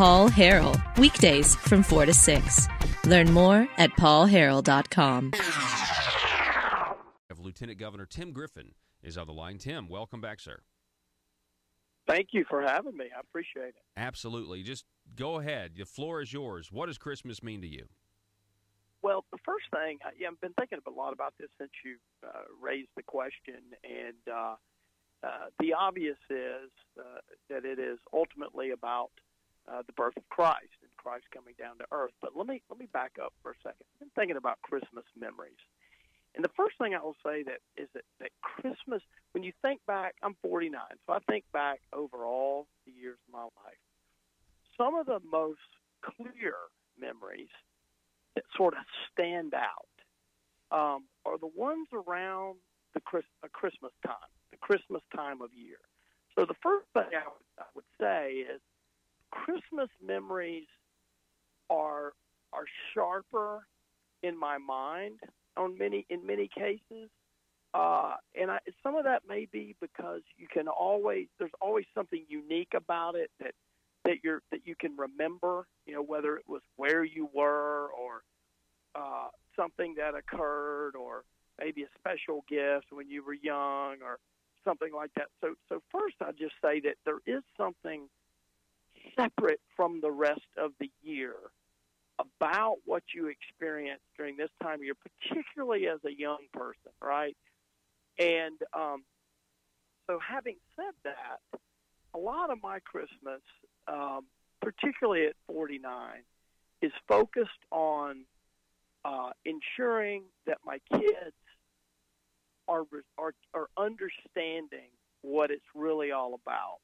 Paul Harrell, weekdays from 4 to 6. Learn more at paulharrell.com. Lieutenant Governor Tim Griffin is on the line. Tim, welcome back, sir. Thank you for having me. I appreciate it. Absolutely. Just go ahead. The floor is yours. What does Christmas mean to you? Well, the first thing, yeah, I've been thinking a lot about this since you uh, raised the question, and uh, uh, the obvious is uh, that it is ultimately about uh, the birth of Christ and Christ coming down to earth. But let me let me back up for a second. Been thinking about Christmas memories, and the first thing I will say that is that, that Christmas, when you think back, I'm 49, so I think back over all the years of my life. Some of the most clear memories that sort of stand out um, are the ones around the Chris, uh, Christmas time, the Christmas time of year. So the first thing I would, I would say is Christmas memories are are sharper in my mind on many in many cases, uh, and I, some of that may be because you can always there's always something unique about it that that you're that you can remember. You know whether it was where you were or uh, something that occurred or maybe a special gift when you were young or something like that. So so first I just say that there is something separate from the rest of the year about what you experience during this time of year, particularly as a young person, right? And um, so, having said that, a lot of my Christmas, um, particularly at 49, is focused on uh, ensuring that my kids are, are are understanding what it's really all about,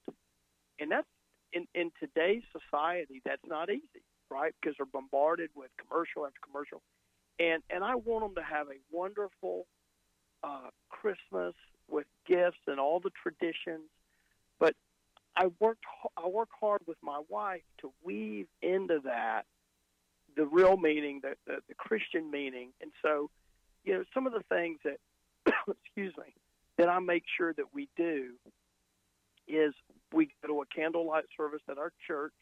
and that's in in today's society that's not easy right? Because they're bombarded with commercial after commercial, and and I want them to have a wonderful uh, Christmas with gifts and all the traditions. But I worked I work hard with my wife to weave into that the real meaning, the, the, the Christian meaning, and so you know some of the things that excuse me that I make sure that we do is we go to a candlelight service at our church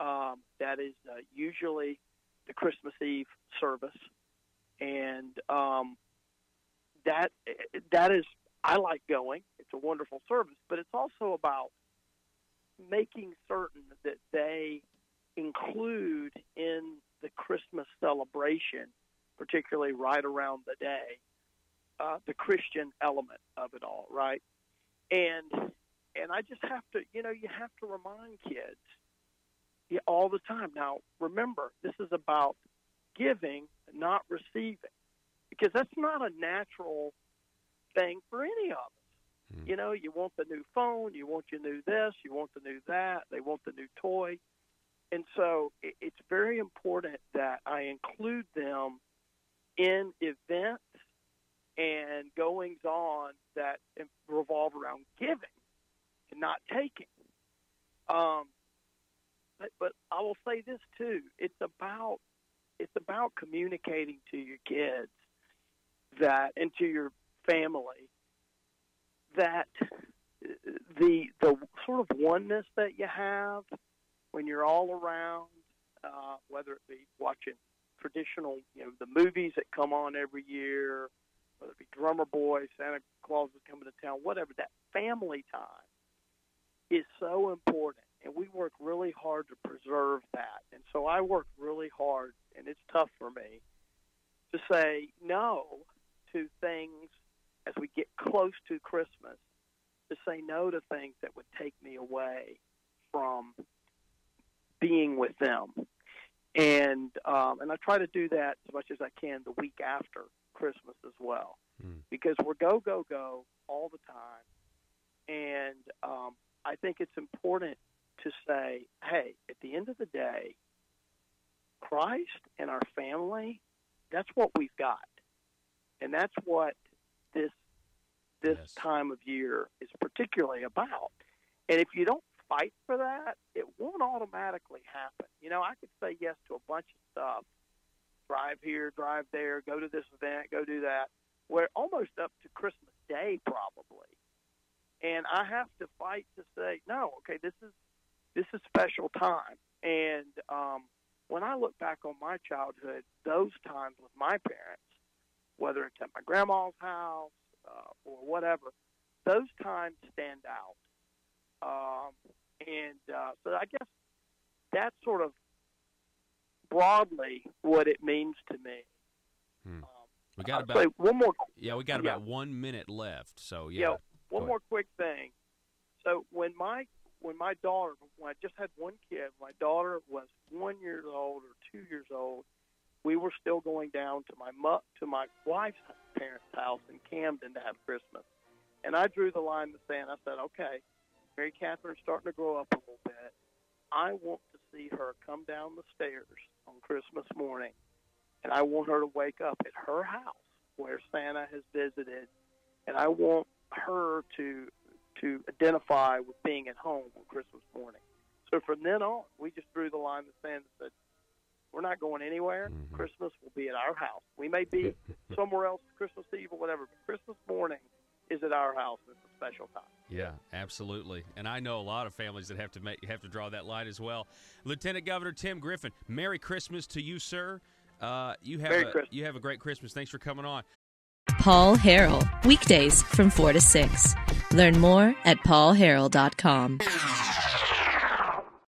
um, that is uh, usually the Christmas Eve service, and um, that that is I like going. It's a wonderful service, but it's also about making certain that they include in the Christmas celebration, particularly right around the day, uh, the Christian element of it all, right? And and I just have to, you know, you have to remind kids all the time. Now, remember, this is about giving, not receiving, because that's not a natural thing for any of us. Mm. You know, you want the new phone, you want your new this, you want the new that, they want the new toy. And so it, it's very important that I include them in events and goings on that revolve around giving and not taking. Um, but, but I will say this too: it's about it's about communicating to your kids that and to your family that the the sort of oneness that you have when you're all around, uh, whether it be watching traditional, you know, the movies that come on every year, whether it be Drummer Boy, Santa Claus is coming to town, whatever, that family time is so important and we work really hard to preserve that. And so I work really hard, and it's tough for me to say no to things as we get close to Christmas, to say no to things that would take me away from being with them. And um, and I try to do that as much as I can the week after Christmas as well, mm. because we're go go go all the time, and um, I think it's important to say, hey, at the end of the day, Christ and our family, that's what we've got. And that's what this this yes. time of year is particularly about. And if you don't fight for that, it won't automatically happen. You know, I could say yes to a bunch of stuff. Drive here, drive there, go to this event, go do that. We're almost up to Christmas Day probably. And I have to fight to say, no, okay, this is this is special time, And um, when I look back on my childhood, those times with my parents, whether it's at my grandma's house uh, or whatever, those times stand out. Um, and uh, so I guess that's sort of broadly what it means to me. Hmm. Um, We got about one more yeah, we got yeah. about one minute left. So yeah, Yeah, Go one ahead. more quick thing. So when my when my daughter when I just had one kid, my daughter was one years old or two years old, we were still going down to my mu- to my wife's parents' house in Camden to have Christmas. And I drew the line in the sand. I said, Okay, Mary Catherine's starting to grow up a little bit. I want to see her come down the stairs on Christmas morning and I want her to wake up at her house where Santa has visited and I want her to to identify with being at home on Christmas morning. So from then on, we just drew the line in the sand and said, "We're not going anywhere. Mhm. Christmas will be at our house. We may be somewhere else Christmas Eve or whatever, but Christmas morning is at our house. It's a special time." Yeah, absolutely. And I know a lot of families that have to make have to draw that line as well. Lieutenant Governor Tim Griffin, Merry Christmas to you, sir. Uh, you have Merry a, Christmas. you have a great Christmas. Thanks for coming on. Paul Harrell, weekdays from 4 to 6. Learn more at paulharrell.com.